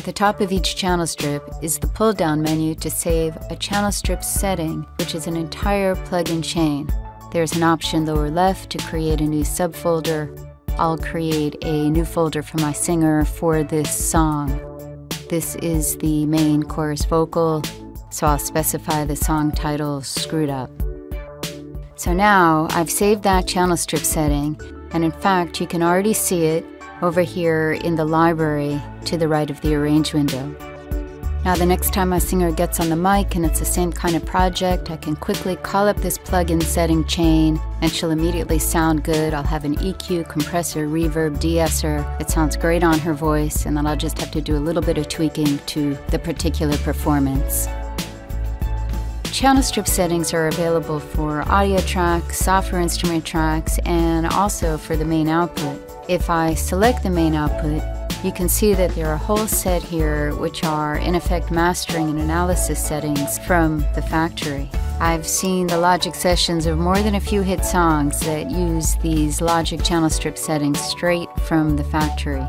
At the top of each channel strip is the pull down menu to save a channel strip setting, which is an entire plugin chain. There's an option lower left to create a new subfolder. I'll create a new folder for my singer for this song. This is the main chorus vocal, so I'll specify the song title Screwed Up. So now I've saved that channel strip setting, and in fact, you can already see it over here in the library to the right of the arrange window. Now the next time a singer gets on the mic and it's the same kind of project, I can quickly call up this plugin setting chain and she'll immediately sound good. I'll have an EQ, compressor, reverb, de-esser. It sounds great on her voice and then I'll just have to do a little bit of tweaking to the particular performance. Channel strip settings are available for audio tracks, software instrument tracks, and also for the main output. If I select the main output, you can see that there are a whole set here which are in effect mastering and analysis settings from the factory. I've seen the Logic sessions of more than a few hit songs that use these Logic channel strip settings straight from the factory.